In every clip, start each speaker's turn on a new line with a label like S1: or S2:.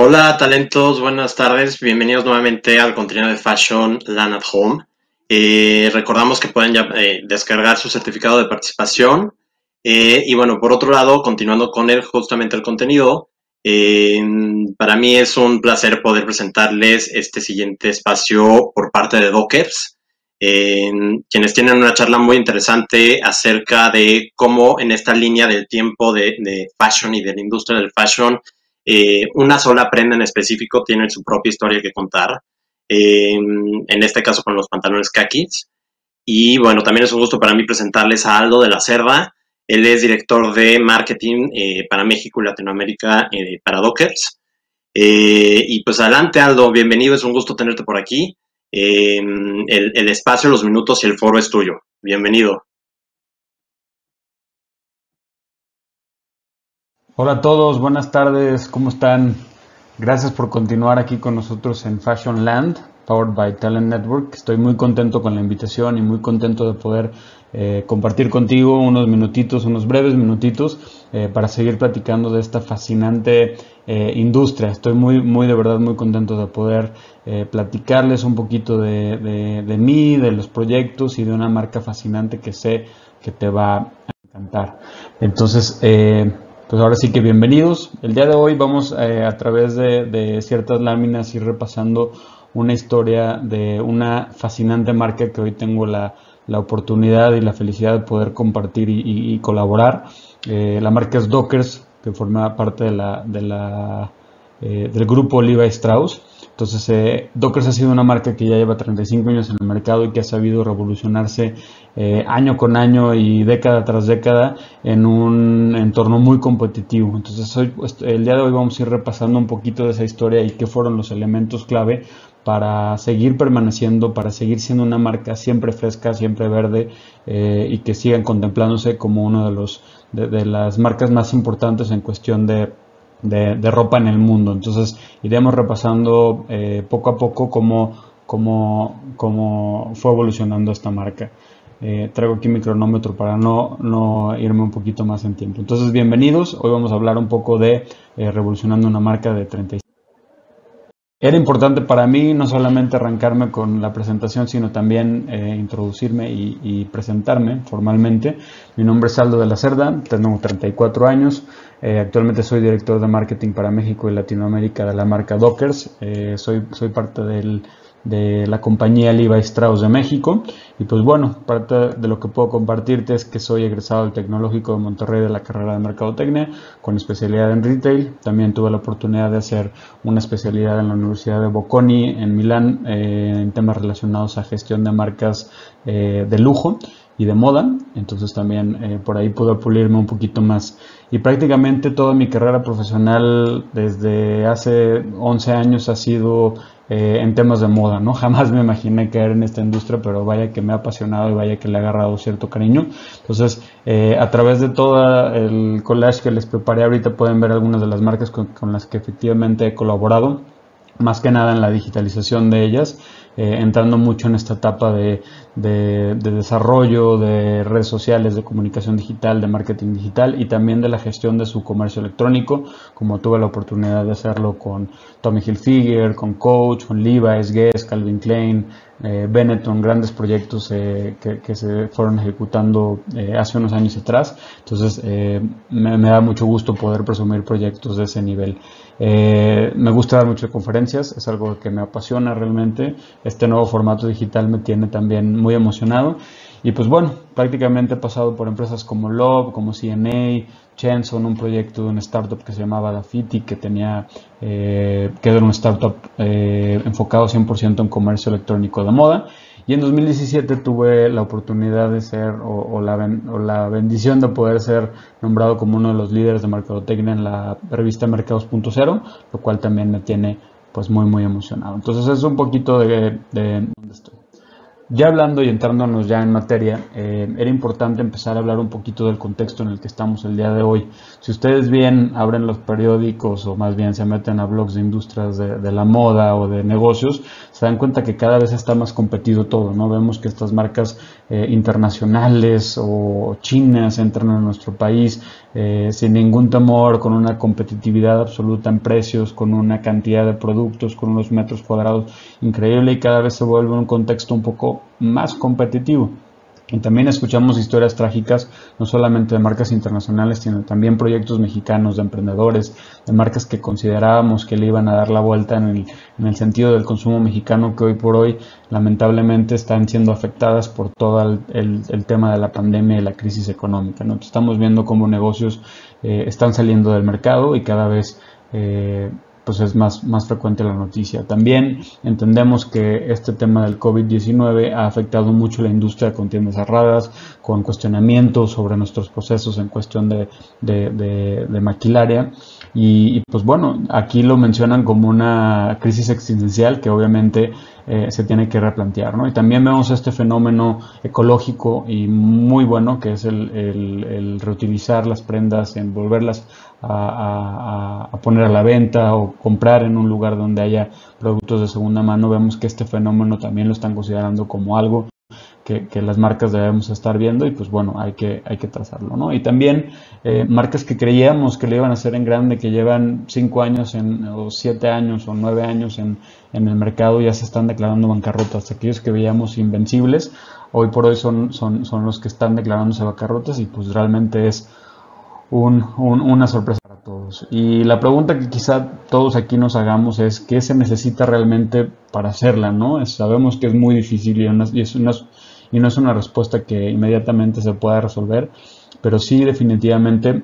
S1: Hola talentos, buenas tardes, bienvenidos nuevamente al contenido de Fashion Land at Home. Eh, recordamos que pueden ya eh, descargar su certificado de participación. Eh, y bueno, por otro lado, continuando con el, justamente el contenido, para mí es un placer poder presentarles este siguiente espacio por parte de Dockers, quienes tienen una charla muy interesante acerca de cómo en esta línea del tiempo de, de fashion y de la industria del fashion, una sola prenda en específico tiene su propia historia que contar en este caso con los pantalones kakis. Y bueno, también es un gusto para mí presentarles a Aldo de la Cerda. Él es director de marketing eh, para México y Latinoamérica eh, para Dockers. Eh, y pues adelante, Aldo, bienvenido, es un gusto tenerte por aquí. El, el espacio, los minutos y el foro es tuyo. Bienvenido.
S2: Hola a todos, buenas tardes, ¿cómo están? Gracias por continuar aquí con nosotros en Fashion Land, powered by Talent Network. Estoy muy contento con la invitación y muy contento de poder eh, compartir contigo unos minutitos, unos breves minutitos eh, para seguir platicando de esta fascinante eh, industria. Estoy muy, muy de verdad muy contento de poder platicarles un poquito de, de, de mí, de los proyectos y de una marca fascinante que sé que te va a encantar. Entonces, pues ahora sí que bienvenidos. El día de hoy vamos eh, a través de, ciertas láminas ir repasando una historia de una fascinante marca que hoy tengo la, oportunidad y la felicidad de poder compartir y, colaborar. Eh, la marca es Dockers, que forma parte de la, de la, eh, del grupo Levi Strauss. Entonces, eh, Dockers ha sido una marca que ya lleva 35 años en el mercado y que ha sabido revolucionarse eh, año con año y década tras década en un entorno muy competitivo. Entonces, hoy, pues, el día de hoy vamos a ir repasando un poquito de esa historia y qué fueron los elementos clave para seguir permaneciendo, para seguir siendo una marca siempre fresca, siempre verde eh, y que sigan contemplándose como uno de los de las marcas más importantes en cuestión de de, ropa en el mundo. Entonces iremos repasando eh, poco a poco cómo, cómo, cómo, fue evolucionando esta marca. Eh, traigo aquí mi cronómetro para no, no, irme un poquito más en tiempo. Entonces, bienvenidos. Hoy vamos a hablar un poco de eh, revolucionando una marca de 35. Era importante para mí no solamente arrancarme con la presentación, sino también eh, introducirme y, presentarme formalmente. Mi nombre es Aldo de la Cerda, tengo 34 años, eh, actualmente soy director de marketing para México y Latinoamérica de la marca Dockers, eh, soy, soy parte del de la compañía Levi Strauss de México. Y pues bueno, parte de lo que puedo compartirte es que soy egresado del Tecnológico de Monterrey de la carrera de Mercadotecnia con especialidad en retail. También tuve la oportunidad de hacer una especialidad en la Universidad de Bocconi en Milán eh, en temas relacionados a gestión de marcas eh, de lujo y de moda. Entonces también eh, por ahí pude pulirme un poquito más. Y prácticamente toda mi carrera profesional desde hace 11 años ha sido eh, en temas de moda, ¿no? Jamás me imaginé caer en esta industria, pero vaya que me ha apasionado y vaya que le ha agarrado cierto cariño. Entonces, eh, a través de todo el collage que les preparé ahorita pueden ver algunas de las marcas con las que efectivamente he colaborado más que nada en la digitalización de ellas, eh, entrando mucho en esta etapa de, desarrollo de redes sociales, de comunicación digital, de marketing digital y también de la gestión de su comercio electrónico, como tuve la oportunidad de hacerlo con Tommy Hilfiger, con Coach, con Levi's, Guess, Calvin Klein, eh, Benetton, grandes proyectos eh, que, se fueron ejecutando hace unos años atrás. Entonces, me, me da mucho gusto poder presumir proyectos de ese nivel. Eh, me gusta dar muchas conferencias, es algo que me apasiona realmente. Este nuevo formato digital me tiene también muy emocionado. Y pues bueno, prácticamente he pasado por empresas como Love, como CNA, Chenson, un proyecto de una startup que se llamaba Dafiti, que tenía, eh, que era una startup eh, enfocado 100% en comercio electrónico de moda. Y en 2017 tuve la oportunidad de ser, o, la, la, bendición de poder ser nombrado como uno de los líderes de mercadotecnia en la revista Mercados.0, lo cual también me tiene pues muy muy emocionado. Entonces es un poquito de, de estoy. Ya hablando y entrándonos ya en materia, eh, era importante empezar a hablar un poquito del contexto en el que estamos el día de hoy. Si ustedes bien abren los periódicos o más bien se meten a blogs de industrias de, la moda o de negocios, se dan cuenta que cada vez está más competido todo, ¿no? Vemos que estas marcas eh, internacionales o chinas entran a nuestro país eh, sin ningún temor, con una competitividad absoluta en precios, con una cantidad de productos, con unos metros cuadrados increíble y cada vez se vuelve un contexto un poco más competitivo. Y también escuchamos historias trágicas, no solamente de marcas internacionales, sino también proyectos mexicanos de emprendedores, de marcas que considerábamos que le iban a dar la vuelta en el, en el sentido del consumo mexicano, que hoy por hoy lamentablemente están siendo afectadas por todo el, el, tema de la pandemia y la crisis económica. ¿no? Estamos viendo cómo negocios eh, están saliendo del mercado y cada vez eh, pues es más, más frecuente la noticia. También entendemos que este tema del COVID-19 ha afectado mucho la industria con tiendas cerradas, con cuestionamientos sobre nuestros procesos en cuestión de, de, maquilaria. Y, pues bueno, aquí lo mencionan como una crisis existencial que obviamente eh, se tiene que replantear. ¿no? Y también vemos este fenómeno ecológico y muy bueno que es el, el, reutilizar las prendas, envolverlas a, poner a la venta o comprar en un lugar donde haya productos de segunda mano, vemos que este fenómeno también lo están considerando como algo que, las marcas debemos estar viendo y pues bueno, hay que, hay que trazarlo, ¿no? Y también eh, marcas que creíamos que le iban a hacer en grande, que llevan 5 años en, o 7 años o 9 años en, en, el mercado, ya se están declarando bancarrotas. Aquellos que veíamos invencibles, hoy por hoy son, son, son los que están declarándose bancarrotas y pues realmente es un, una sorpresa para todos. Y la pregunta que quizá todos aquí nos hagamos es qué se necesita realmente para hacerla, ¿no? sabemos que es muy difícil y, es y no es una respuesta que inmediatamente se pueda resolver, pero sí definitivamente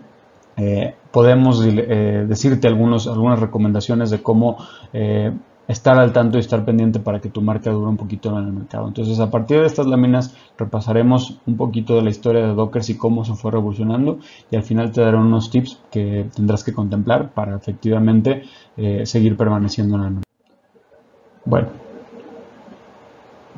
S2: eh, podemos eh, decirte algunos, algunas recomendaciones de cómo eh, estar al tanto y estar pendiente para que tu marca dure un poquito en el mercado. Entonces, a partir de estas láminas repasaremos un poquito de la historia de Docker y cómo se fue revolucionando y al final te daré unos tips que tendrás que contemplar para efectivamente eh, seguir permaneciendo en el mercado. Bueno,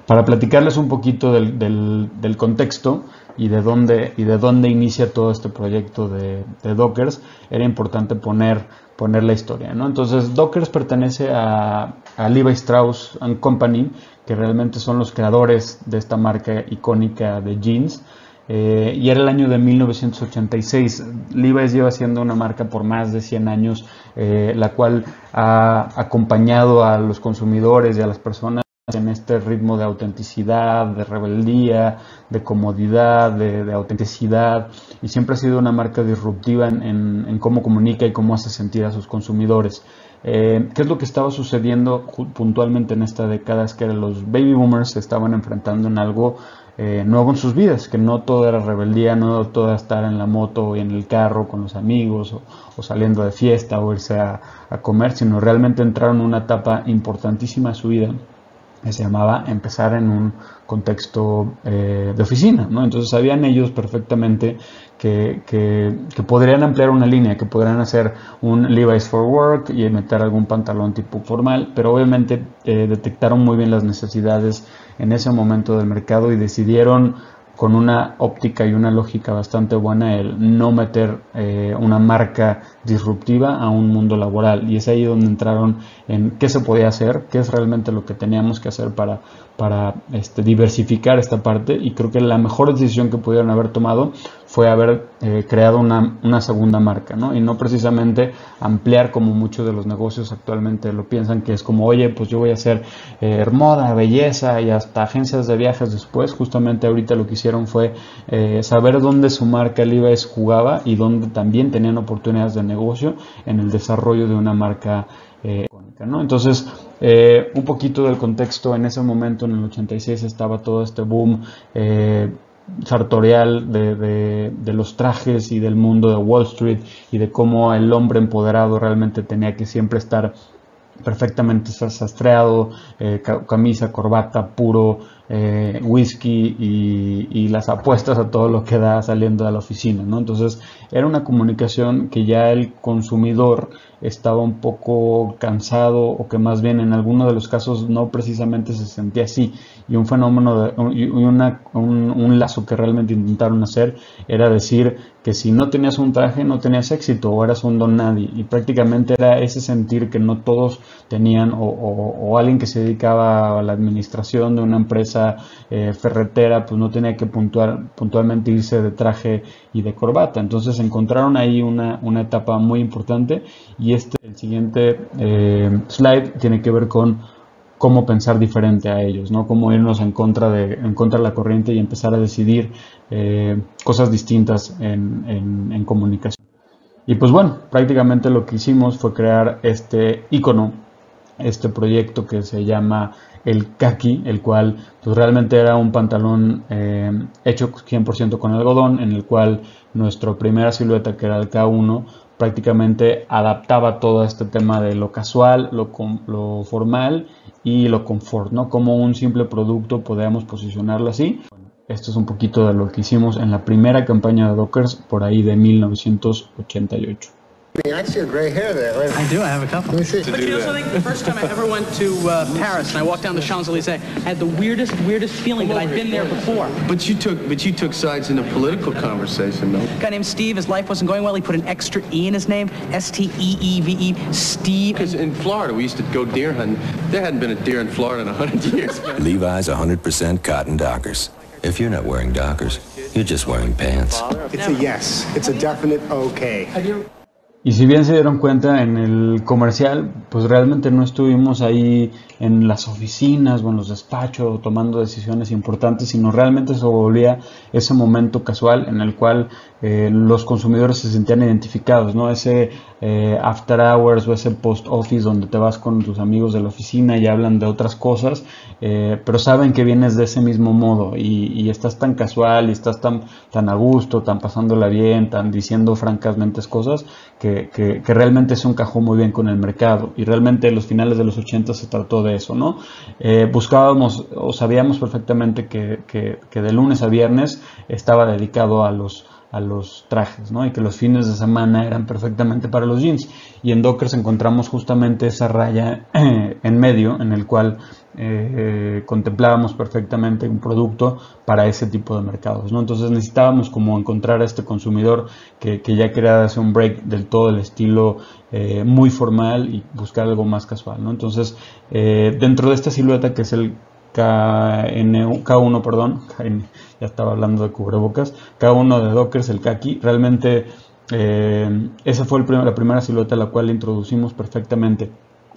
S2: para platicarles un poquito del, del, contexto y de, dónde, y de dónde inicia todo este proyecto de, Dockers, era importante poner poner la historia, ¿no? Entonces, Dockers pertenece a, Levi Strauss and Company, que realmente son los creadores de esta marca icónica de jeans. Eh, y era el año de 1986. Levi's lleva siendo una marca por más de 100 años, eh, la cual ha acompañado a los consumidores y a las personas en este ritmo de autenticidad, de rebeldía, de comodidad, de, autenticidad y siempre ha sido una marca disruptiva en, cómo comunica y cómo hace sentir a sus consumidores. Eh, ¿Qué es lo que estaba sucediendo puntualmente en esta década? Es que los baby boomers se estaban enfrentando en algo eh, nuevo en sus vidas, que no todo era rebeldía, no todo era estar en la moto o en el carro con los amigos o, saliendo de fiesta o irse a, a comer, sino realmente entraron en una etapa importantísima de su vida se llamaba empezar en un contexto eh, de oficina, ¿no? Entonces sabían ellos perfectamente que, que, podrían ampliar una línea, que podrían hacer un Levi's for Work y meter algún pantalón tipo formal, pero obviamente eh, detectaron muy bien las necesidades en ese momento del mercado y decidieron con una óptica y una lógica bastante buena el no meter eh, una marca disruptiva a un mundo laboral. Y es ahí donde entraron en qué se podía hacer, qué es realmente lo que teníamos que hacer para, para este, diversificar esta parte y creo que la mejor decisión que pudieron haber tomado fue haber eh, creado una, una, segunda marca, ¿no? Y no precisamente ampliar como muchos de los negocios actualmente lo piensan, que es como, oye, pues yo voy a hacer eh, moda, belleza y hasta agencias de viajes después. Justamente ahorita lo que hicieron fue eh, saber dónde su marca Levi's jugaba y dónde también tenían oportunidades de negocio en el desarrollo de una marca icónica, ¿no? Entonces, un poquito del contexto, en ese momento, en el 86, estaba todo este boom sartorial de, de, los trajes y del mundo de Wall Street y de cómo el hombre empoderado realmente tenía que siempre estar perfectamente sastreado, eh, camisa, corbata, puro, eh, whisky y, las apuestas a todo lo que da saliendo de la oficina, ¿no? Entonces era una comunicación que ya el consumidor estaba un poco cansado o que más bien en algunos de los casos no precisamente se sentía así y un fenómeno y una, un, lazo que realmente intentaron hacer era decir que si no tenías un traje no tenías éxito o eras un don nadie y prácticamente era ese sentir que no todos tenían o, o, alguien que se dedicaba a la administración de una empresa eh, ferretera pues no tenía que puntualmente irse de traje y de corbata. Entonces encontraron ahí una, una etapa muy importante y este, el siguiente eh, slide tiene que ver con cómo pensar diferente a ellos, ¿no? Cómo irnos en contra de, en contra de la corriente y empezar a decidir eh, cosas distintas en, en, comunicación. Y pues bueno, prácticamente lo que hicimos fue crear este icono, este proyecto que se llama el kaki, el cual pues realmente era un pantalón eh, hecho 100% con algodón, en el cual nuestra primera silueta, que era el K1, prácticamente adaptaba todo este tema de lo casual, lo, lo formal y lo confort, ¿no? Como un simple producto podemos posicionarlo así. Esto es un poquito de lo que hicimos en la primera campaña de Dockers por ahí de 1988.
S3: I see a gray hair there. Right?
S4: I do. I have a couple. Let me
S3: see.
S4: But you know something? The first time I ever went to uh, Paris and I walked down the Champs Elysees, I had the weirdest, weirdest feeling that I'd been there before.
S3: But you took, but you took sides in a political conversation, though.
S4: A guy named Steve. His life wasn't going well. He put an extra e in his name. S T E E V E. Steve.
S3: Because in Florida we used to go deer hunting. There hadn't been a deer in Florida in a hundred years.
S5: Levi's 100% cotton Dockers. If you're not wearing Dockers, you're just wearing pants.
S6: It's a yes. It's a definite okay.
S2: Y si bien se dieron cuenta en el comercial, pues realmente no estuvimos ahí en las oficinas o en los despachos tomando decisiones importantes, sino realmente se volvía ese momento casual en el cual eh, los consumidores se sentían identificados, ¿no? Ese eh, after hours o ese post office donde te vas con tus amigos de la oficina y hablan de otras cosas, eh, pero saben que vienes de ese mismo modo y, estás tan casual y estás tan, tan a gusto, tan pasándola bien, tan diciendo francamente cosas que, que, que realmente se encajó muy bien con el mercado y realmente en los finales de los 80 se trató de eso, ¿no? buscábamos o sabíamos perfectamente que, que de lunes a viernes estaba dedicado a los a los trajes, ¿no? Y que los fines de semana eran perfectamente para los jeans. Y en Dockers encontramos justamente esa raya en medio en el cual eh, contemplábamos perfectamente un producto para ese tipo de mercados, ¿no? Entonces necesitábamos como encontrar a este consumidor que, ya quería hacer un break del todo el estilo eh, muy formal y buscar algo más casual, ¿no? Entonces eh, dentro de esta silueta que es el K1, perdón, ya estaba hablando de cubrebocas, K1 de Dockers, el Kaki, realmente eh, esa fue la primera silueta la cual introducimos perfectamente.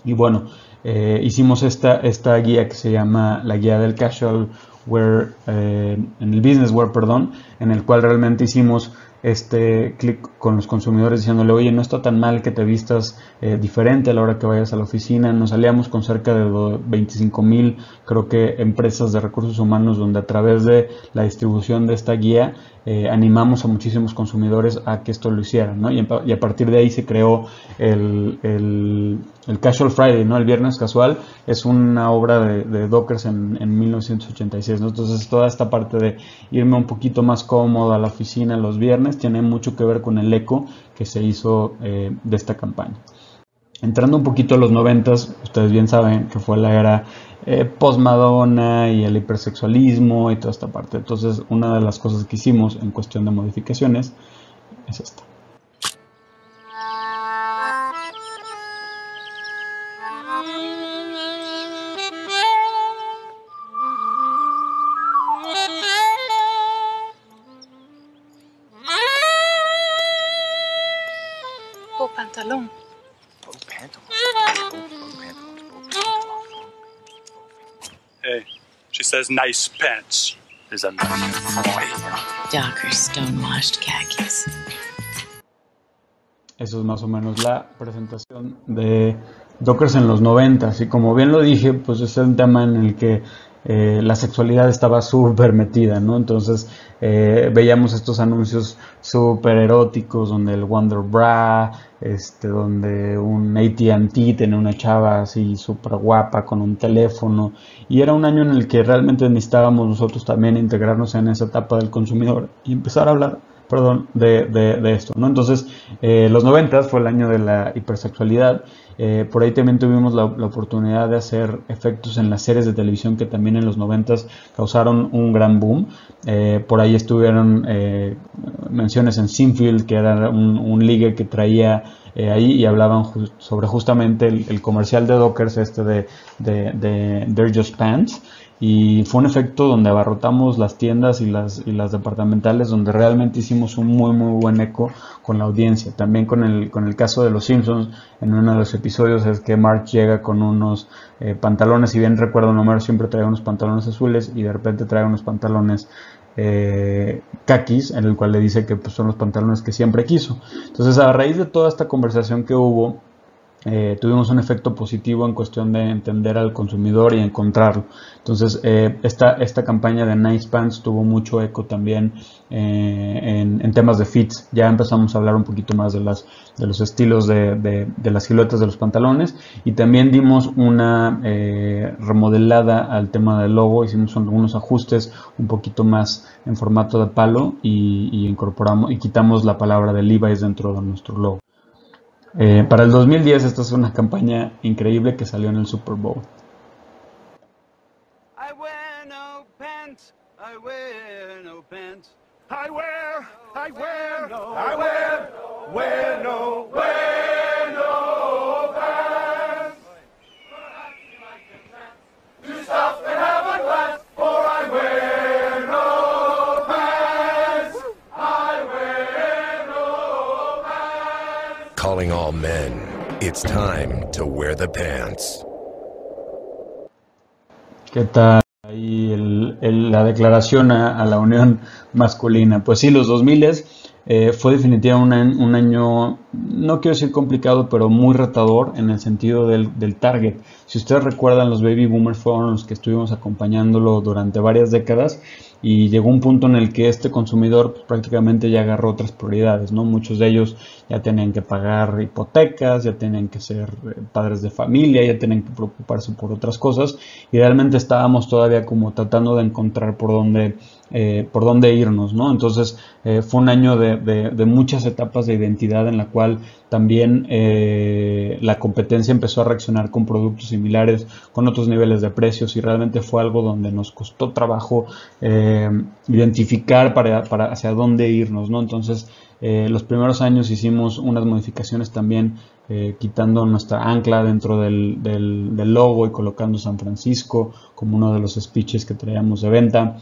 S2: Y bueno, eh, hicimos esta, esta guía que se llama la guía del casual wear, eh, en el business wear, perdón, en el cual realmente hicimos este clic con los consumidores diciéndole, oye, no está tan mal que te vistas eh, diferente a la hora que vayas a la oficina. Nos salíamos con cerca de 25 mil, creo que, empresas de recursos humanos donde a través de la distribución de esta guía eh, animamos a muchísimos consumidores a que esto lo hicieran, ¿no? Y, a partir de ahí se creó el, el, Casual Friday, ¿no? El viernes casual es una obra de, Dockers en, en 1986, ¿no? Entonces toda esta parte de irme un poquito más cómodo a la oficina los viernes tiene mucho que ver con el eco que se hizo eh, de esta campaña. Entrando un poquito a los noventas, ustedes bien saben que fue la era eh, post-Madonna y el hipersexualismo y toda esta parte. Entonces, una de las cosas que hicimos en cuestión de modificaciones es esta.
S7: pantalón.
S8: Hey, she says nice pants. Is a
S7: Darker stonewashed khakis.
S2: Eso es más o menos la presentación de Dockers en los 90. Y como bien lo dije, pues es un tema en el que eh, la sexualidad estaba súper metida, ¿no? Entonces eh, veíamos estos anuncios súper eróticos donde el Wonder Bra, este, donde un ATT tenía una chava así súper guapa con un teléfono y era un año en el que realmente necesitábamos nosotros también integrarnos en esa etapa del consumidor y empezar a hablar perdón, de, de, esto, ¿no? Entonces, eh, los 90 fue el año de la hipersexualidad. Eh, por ahí también tuvimos la, oportunidad de hacer efectos en las series de televisión que también en los 90 causaron un gran boom. Eh, por ahí estuvieron menciones en Sinfield, que era un, un ligue que traía ahí y hablaban sobre justamente el, comercial de Dockers, este de, de, de They're Just Pants y fue un efecto donde abarrotamos las tiendas y las, y las departamentales donde realmente hicimos un muy muy buen eco con la audiencia. También con el, con el caso de los Simpsons, en uno de los episodios es que Mark llega con unos eh, pantalones, si bien recuerdo número siempre trae unos pantalones azules y de repente trae unos pantalones eh, kakis, en el cual le dice que pues, son los pantalones que siempre quiso. Entonces a raíz de toda esta conversación que hubo, eh, tuvimos un efecto positivo en cuestión de entender al consumidor y encontrarlo. Entonces, eh, esta, esta campaña de Nice Pants tuvo mucho eco también eh, en, temas de fits. Ya empezamos a hablar un poquito más de, las, de los estilos de, de, las siluetas de los pantalones y también dimos una remodelada al tema del logo, hicimos algunos ajustes un poquito más en formato de palo y, incorporamos y quitamos la palabra de Levi's dentro de nuestro logo. Eh, para el 2010 esta es una campaña increíble que salió en el Super Bowl. It's time to wear the pants. ¿Qué tal? Ahí el, el, la declaración a, a, la unión masculina. Pues sí, los 2000 eh, fue definitivamente un, un, año, no quiero decir complicado, pero muy retador en el sentido del, del, target. Si ustedes recuerdan, los baby boomers fueron los que estuvimos acompañándolo durante varias décadas y llegó un punto en el que este consumidor pues, prácticamente ya agarró otras prioridades, ¿no? Muchos de ellos ya tenían que pagar hipotecas, ya tenían que ser eh, padres de familia, ya tenían que preocuparse por otras cosas y realmente estábamos todavía como tratando de encontrar por dónde, eh, por dónde irnos, ¿no? Entonces eh, fue un año de, muchas etapas de identidad en la cual también eh, la competencia empezó a reaccionar con productos similares, con otros niveles de precios y realmente fue algo donde nos costó trabajo identificar para, hacia dónde irnos, ¿no? Entonces, los primeros años hicimos unas modificaciones también quitando nuestra ancla dentro del, del, logo y colocando San Francisco como uno de los speeches que traíamos de venta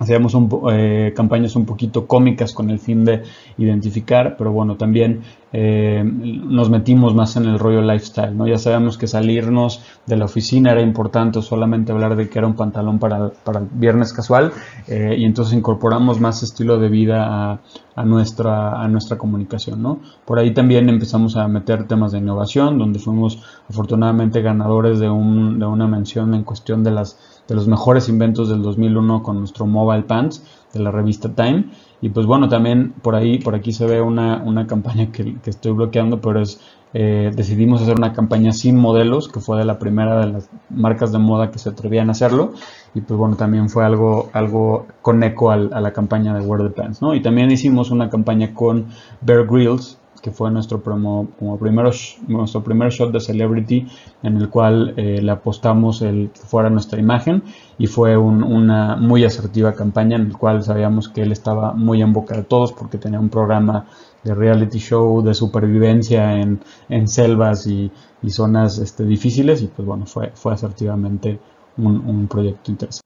S2: hacíamos un, eh, campañas un poquito cómicas con el fin de identificar, pero bueno, también eh, nos metimos más en el rollo lifestyle, ¿no? Ya sabemos que salirnos de la oficina era importante, solamente hablar de que era un pantalón para, para viernes casual, eh, y entonces incorporamos más estilo de vida a, a, nuestra, a nuestra comunicación, ¿no? Por ahí también empezamos a meter temas de innovación, donde fuimos afortunadamente ganadores de, un, de una mención en cuestión de las de los mejores inventos del 2001 con nuestro Mobile Pants de la revista Time. Y pues bueno, también por ahí, por aquí se ve una, una campaña que, que, estoy bloqueando, pero es, eh, decidimos hacer una campaña sin modelos, que fue de la primera de las marcas de moda que se atrevían a hacerlo. Y pues bueno, también fue algo, algo con eco a la campaña de Wear the Pants, ¿no? Y también hicimos una campaña con Bear Grylls, que fue nuestro, promo, como primero, nuestro primer shot de Celebrity, en el cual eh, le apostamos el que fuera nuestra imagen y fue un, una muy asertiva campaña en el cual sabíamos que él estaba muy en boca de todos porque tenía un programa de reality show de supervivencia en, en selvas y, y zonas este, difíciles y pues bueno, fue, fue asertivamente un proyecto interesante.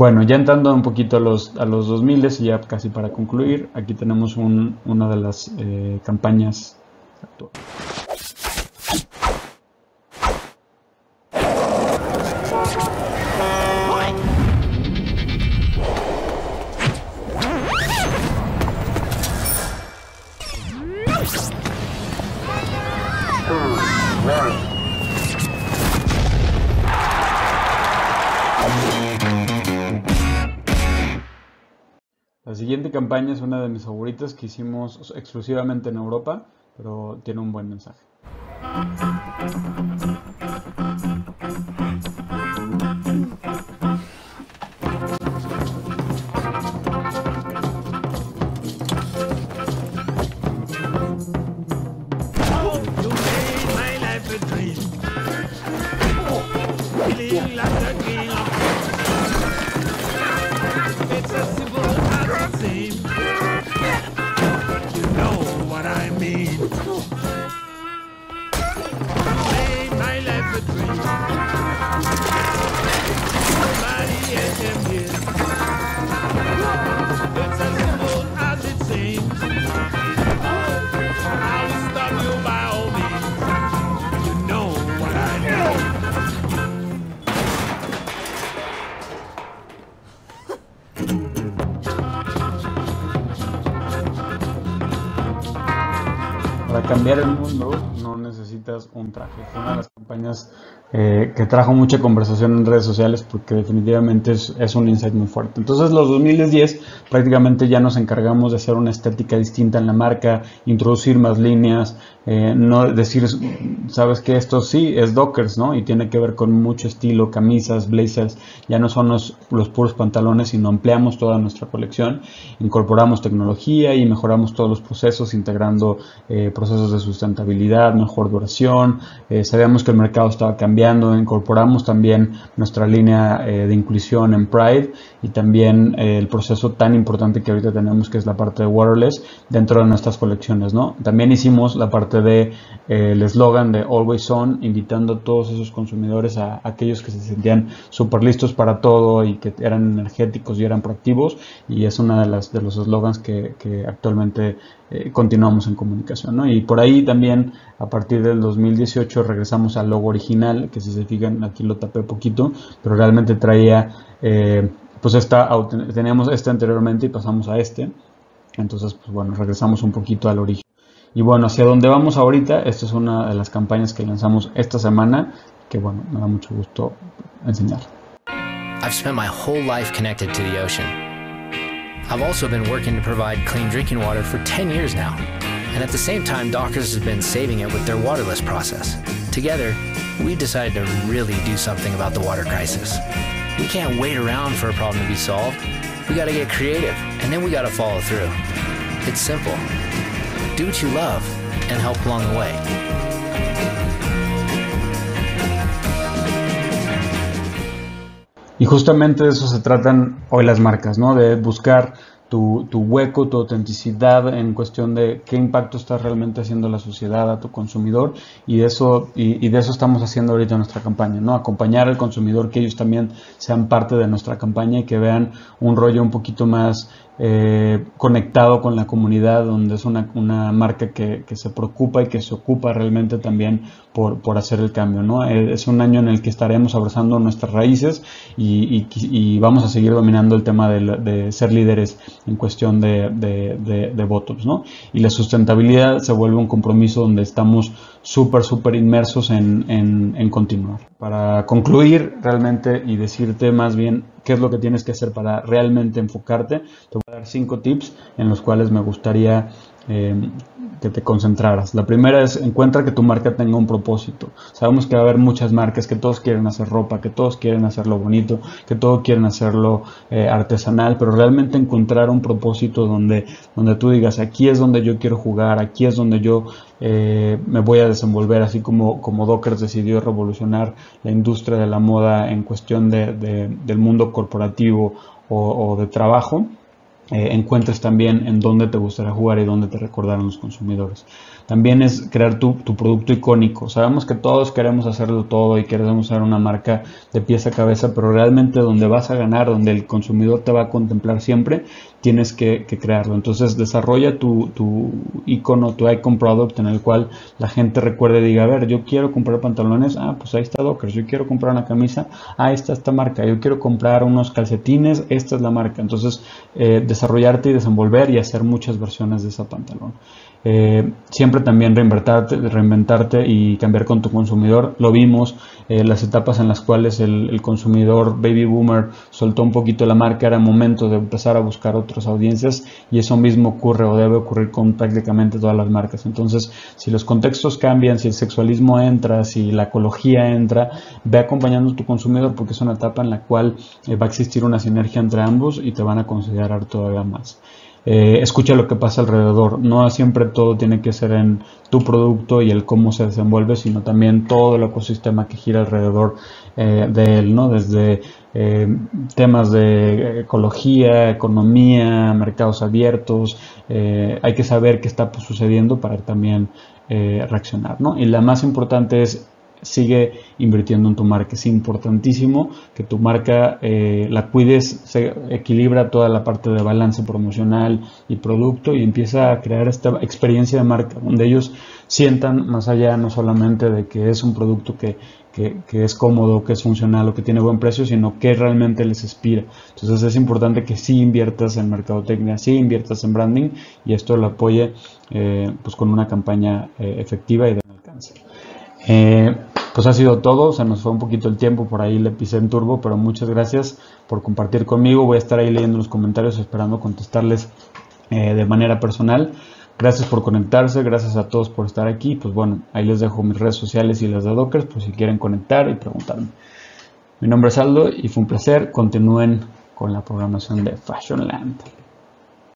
S2: Bueno, ya entrando un poquito a los, a los 2000 y ya casi para concluir, aquí tenemos un, una de las eh, campañas actuales. Campaña es una de mis favoritas que hicimos exclusivamente en Europa, pero tiene un buen mensaje. Para cambiar el mundo no necesitas un traje. Una de las campañas eh, que trajo mucha conversación en redes sociales porque definitivamente es, es, un insight muy fuerte. Entonces los 2010 prácticamente ya nos encargamos de hacer una estética distinta en la marca, introducir más líneas, eh, no decir, sabes que esto sí es Dockers, ¿no? Y tiene que ver con mucho estilo, camisas, blazers, ya no son los, los puros pantalones, sino ampliamos toda nuestra colección, incorporamos tecnología y mejoramos todos los procesos, integrando eh, procesos de sustentabilidad, mejor duración, eh, sabíamos que el mercado estaba cambiando, incorporamos también nuestra línea eh, de inclusión en Pride y también eh, el proceso tan importante que ahorita tenemos que es la parte de Waterless dentro de nuestras colecciones, ¿no? También hicimos la parte de eh, el eslogan de Always On, invitando a todos esos consumidores a, a aquellos que se sentían súper listos para todo y que eran energéticos y eran proactivos y es una de las de los eslogans que, que actualmente eh, continuamos en comunicación. ¿no? Y por ahí también a partir del 2018 regresamos al logo original, que si se fijan aquí lo tapé poquito, pero realmente traía, eh, pues esta, teníamos este anteriormente y pasamos a este. Entonces, pues bueno, regresamos un poquito al origen. Y bueno, hacia dónde vamos ahorita, esta es una de las campañas que lanzamos esta semana, que bueno, me da mucho gusto enseñar.
S9: I've spent my whole life connected to the ocean. I've also been working to provide clean drinking water for 10 years now. And at the same time, Dockers has been saving it with their waterless process. Together, we decided to really do something about the water crisis. We can't wait around for a problem to be solved. We gotta get creative, and then we gotta follow through. It's simple. Do what you love and help along the way.
S2: Y justamente de eso se tratan hoy las marcas, ¿no? De buscar tu, tu, hueco, tu autenticidad en cuestión de qué impacto estás realmente haciendo a la sociedad, a tu consumidor, y de eso, y, y, de eso estamos haciendo ahorita nuestra campaña, ¿no? Acompañar al consumidor, que ellos también sean parte de nuestra campaña y que vean un rollo un poquito más eh, conectado con la comunidad, donde es una, una marca que, que, se preocupa y que se ocupa realmente también por, por hacer el cambio. ¿no? Es un año en el que estaremos abrazando nuestras raíces y, y, y vamos a seguir dominando el tema de, de ser líderes en cuestión de, de, de, votos. ¿no? Y la sustentabilidad se vuelve un compromiso donde estamos súper, súper inmersos en, en, en continuar. Para concluir realmente y decirte más bien qué es lo que tienes que hacer para realmente enfocarte. Te voy a dar cinco tips en los cuales me gustaría eh, que te concentraras. La primera es encuentra que tu marca tenga un propósito. Sabemos que va a haber muchas marcas que todos quieren hacer ropa, que todos quieren hacerlo bonito, que todos quieren hacerlo eh, artesanal, pero realmente encontrar un propósito donde, donde tú digas, aquí es donde yo quiero jugar, aquí es donde yo eh, me voy a desenvolver, así como, como Dockers decidió revolucionar la industria de la moda en cuestión de, de, del mundo corporativo o de trabajo eh, encuentres también en dónde te gustaría jugar y dónde te recordaron los consumidores. También es crear tu, producto icónico. Sabemos que todos queremos hacerlo todo y queremos ser una marca de pieza a cabeza, pero realmente donde vas a ganar, donde el consumidor te va a contemplar siempre, tienes que, crearlo. Entonces desarrolla tu, tu icono, tu icon product en el cual la gente recuerde y diga, a ver, yo quiero comprar pantalones, ah, pues ahí está Dockers, yo quiero comprar una camisa, ah, está esta marca, yo quiero comprar unos calcetines, esta es la marca. Entonces, eh, desarrollarte y desenvolver y hacer muchas versiones de esa pantalón. Eh, siempre también reinventarte, reinventarte y cambiar con tu consumidor. Lo vimos, eh, las etapas en las cuales el, consumidor baby boomer soltó un poquito la marca, era momento de empezar a buscar otras audiencias y eso mismo ocurre o debe ocurrir con prácticamente todas las marcas. Entonces, si los contextos cambian, si el sexualismo entra, si la ecología entra, ve acompañando a tu consumidor porque es una etapa en la cual eh, va a existir una sinergia entre ambos y te van a considerar todavía más. Eh, escucha lo que pasa alrededor. No siempre todo tiene que ser en tu producto y el cómo se desenvuelve, sino también todo el ecosistema que gira alrededor eh, de él, ¿no? Desde eh, temas de ecología, economía, mercados abiertos. hay que saber qué está sucediendo para también reaccionar, ¿no? Y la más importante es sigue invirtiendo en tu marca. Es importantísimo que tu marca eh, la cuides, se equilibra toda la parte de balance promocional y producto y empieza a crear esta experiencia de marca donde ellos sientan más allá no solamente de que es un producto que, que, es cómodo, que es funcional o que tiene buen precio, sino que realmente les inspira. Entonces es importante que sí inviertas en mercadotecnia, sí inviertas en branding y esto lo apoye eh, pues con una campaña eh, efectiva y de alcance. Eh, pues ha sido todo, se nos fue un poquito el tiempo, por ahí le pisé en turbo, pero muchas gracias por compartir conmigo. Voy a estar ahí leyendo los comentarios, esperando contestarles de manera personal. Gracias por conectarse, gracias a todos por estar aquí. Pues bueno, ahí les dejo mis redes sociales y las de Dockers por si quieren conectar y preguntarme. Mi nombre es Aldo y fue un placer. Continúen con la programación de Fashionland.